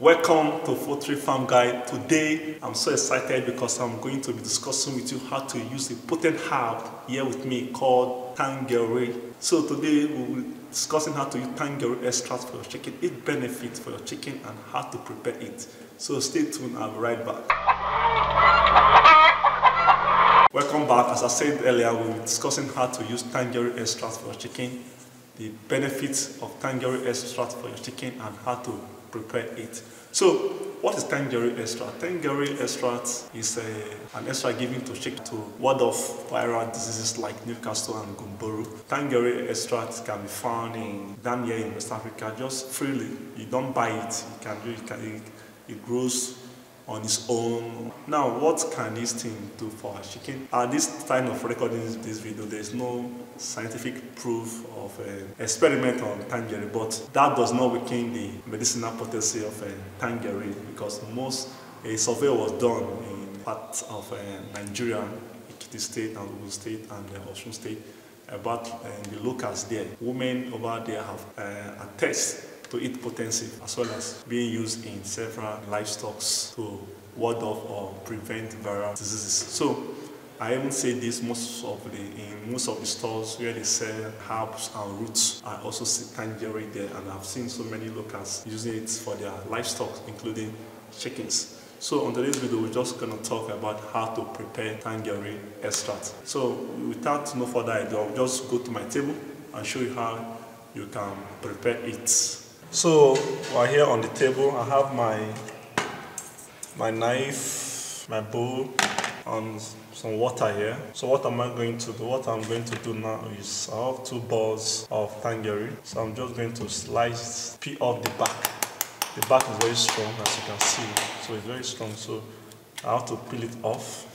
Welcome to Poultry Farm Guide. Today I'm so excited because I'm going to be discussing with you how to use a potent herb here with me called Tagiri. So today we'll be discussing how to use Tagiri extract for your chicken, its benefits for your chicken and how to prepare it. So stay tuned, I'll be right back. Welcome back. As I said earlier, we'll be discussing how to use Tagiri extract for your chicken, the benefits of Tagiri extract for your chicken and how to prepare it. So, what is tagiri extract? Tagiri extract is a, an extract given to chicken to ward off viral diseases like Newcastle and Gumboro. Tagiri extract can be found in down here in West Africa just freely. You don't buy it. You can do it. It grows on its own. Now, what can this thing do for our chicken? At this time of recording this video, there is no scientific proof of an experiment on tagiri, but that does not weaken the medicinal potency of a tagiri because most a survey was done in parts of uh, Nigeria, Ekiti State and Ogun State and uh, Osun State about uh, the locals there. Women over there have uh, attest to its potency as well as being used in several livestock to ward off or prevent viral diseases. So I even say this most of the in most of the stores where they sell herbs and roots. I also see tagiri there, and I've seen so many locals using it for their livestock, including chickens. So on today's video, we're just gonna talk about how to prepare tagiri extract. So without no further ado, I'll just go to my table and show you how you can prepare it. So while here on the table, I have my my knife, my bowl, and some water here. So what am I going to do? What I'm going to do now is I have two balls of tagiri. So I'm just going to slice, peel off the back. The back is very strong as you can see. So it's very strong. So I have to peel it off.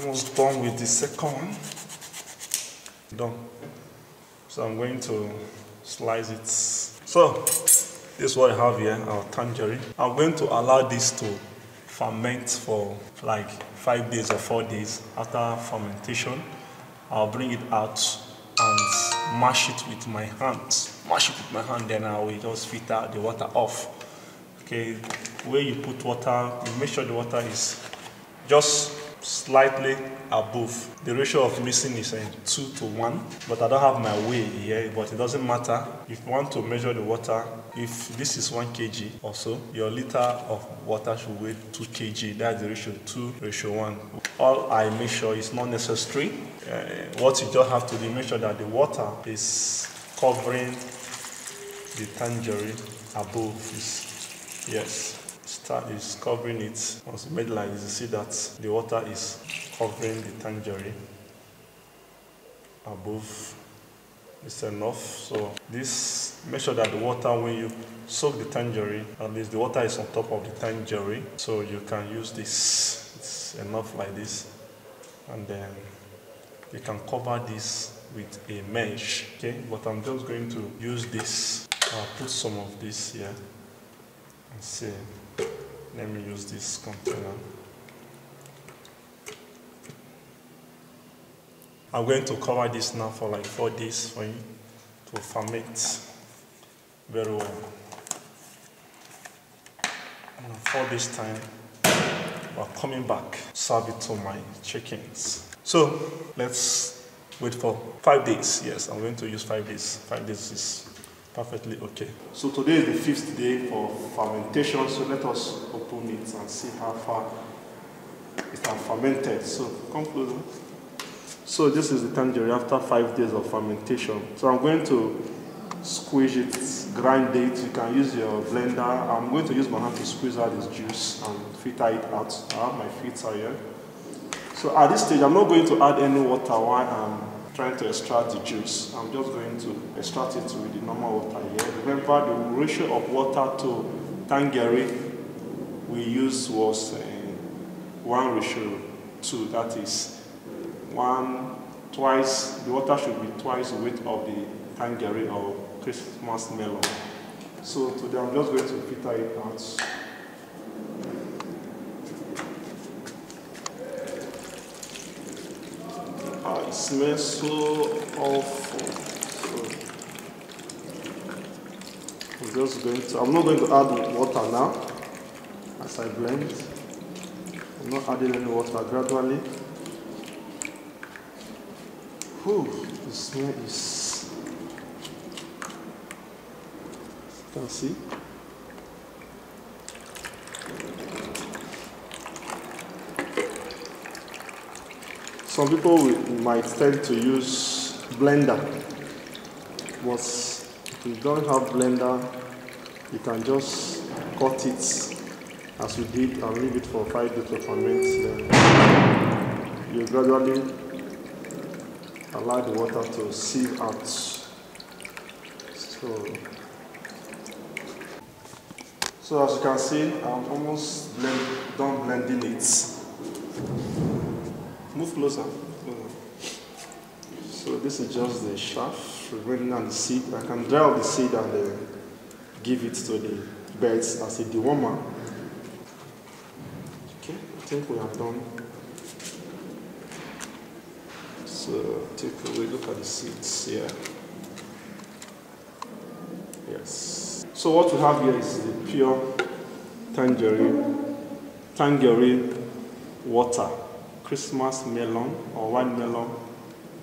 Almost done with the second one. Done. So I'm going to slice it. So this is what I have here, our tagiri. I'm going to allow this to ferment for like five days or four days. After fermentation, I'll bring it out and mash it with my hands. Mash it with my hand, then I will just filter the water off. Okay, where you put water, you make sure the water is just slightly above. The ratio of mixing is uh, 2 to 1, but I don't have my weigh here, but it doesn't matter. If you want to measure the water, if this is 1 kg or so, your liter of water should weigh 2 kg. That's the ratio 2 ratio 1. All I make sure is not necessary. Uh, what you just have to do, make sure that the water is covering the tagiri above. Yes start is covering it. Once you made you see that the water is covering the tagiri above it's enough so this make sure that the water when you soak the tagiri at least the water is on top of the tagiri. So you can use this it's enough like this and then you can cover this with a mesh. Okay but i'm just going to use this. I'll put some of this here and see let me use this container. I'm going to cover this now for like four days for you to ferment very well. And for this time, we're coming back, serve it to my chickens. So let's wait for five days. Yes, I'm going to use five days. Five days is perfectly okay. So today is the fifth day for fermentation, so let us open it and see how far it has fermented. So come closer. So this is the tagiri after five days of fermentation. So I'm going to squeeze it, grind it. You can use your blender. I'm going to use my hand to squeeze out this juice and filter it out. I have my filter here. So at this stage, I'm not going to add any water while I'm trying to extract the juice. I'm just going to extract it with the normal water here. Remember the ratio of water to tagiri we used was uh, 1 ratio 2, that is one twice, the water should be twice the weight of the tagiri or Christmas melon. So today I'm just going to filter it out. Awful. So I'm just going to, I'm not going to add water now as I blend. I'm not adding any water gradually. Whew, the smell is, you can see. Some people might tend to use blender, but if you don't have blender, you can just cut it as we did and leave it for five days to ferment. Then you gradually allow the water to sieve out. So, so as you can see, I'm almost blend, done blending it. Move closer. So this is just the shaft remaining on the seed. I can dry out the seed and uh, give it to the birds as a dewormer. Okay, I think we are done. So take away, look at the seeds here. Yes. So what we have here is the pure tagiri, tagiri water. Christmas melon or white melon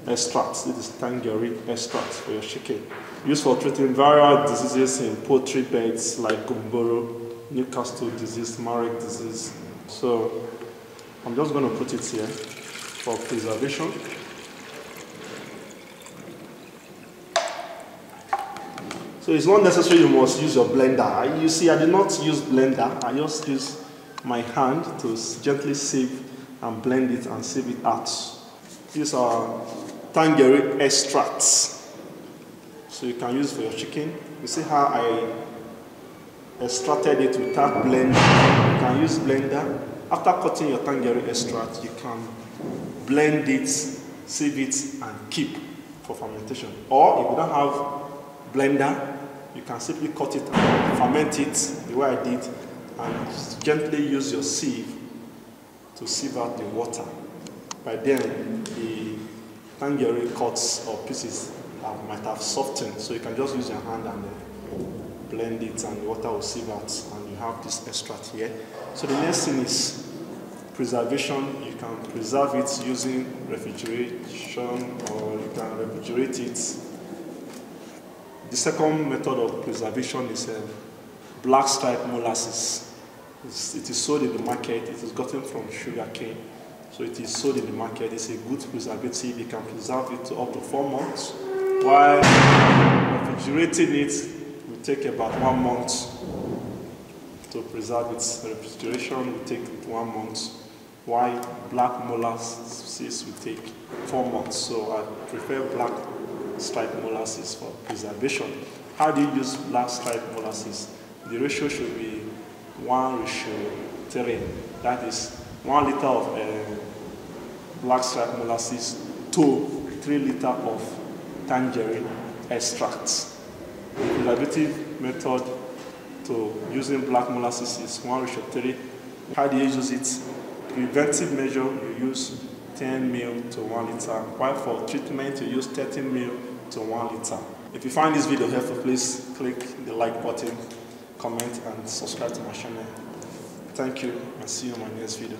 extract. This is tagiri extract for your chicken. Used for treating viral diseases in poultry beds like Gumboro, Newcastle disease, Marek disease. So I'm just going to put it here for preservation. So it's not necessary you must use your blender. You see, I did not use blender. I just use my hand to gently sieve and blend it and sieve it out. These are tagiri extracts. So you can use for your chicken. You see how I extracted it without blender. You can use blender. After cutting your tagiri extract, you can blend it, sieve it, and keep for fermentation. Or if you don't have blender, you can simply cut it and ferment it the way I did and gently use your sieve to sieve out the water. By then, the tagiri cuts or pieces uh, might have softened, so you can just use your hand and uh, blend it and the water will sieve out and you have this extract here. So the next thing is preservation. You can preserve it using refrigeration or you can refrigerate it. The second method of preservation is uh, blackstrap molasses. It's, it is sold in the market. It is gotten from sugar cane. So it is sold in the market. It's a good preservative. You can preserve it up to four months. While refrigerating it will take about one month to preserve its refrigeration will take one month. While black molasses will take four months. So I prefer black stripe molasses for preservation. How do you use blackstrap molasses? The ratio should be 1 ratio 3. That is 1 liter of uh, blackstrap molasses to 3 liter of tangerine extract. The preservative method to using black molasses is 1 ratio 3. How do you use it? Preventive measure, you use 10 mil to 1 liter, while for treatment you use 30 mil to 1 liter. If you find this video helpful, please click the like button, comment and subscribe to my channel. Thank you and see you in my next video.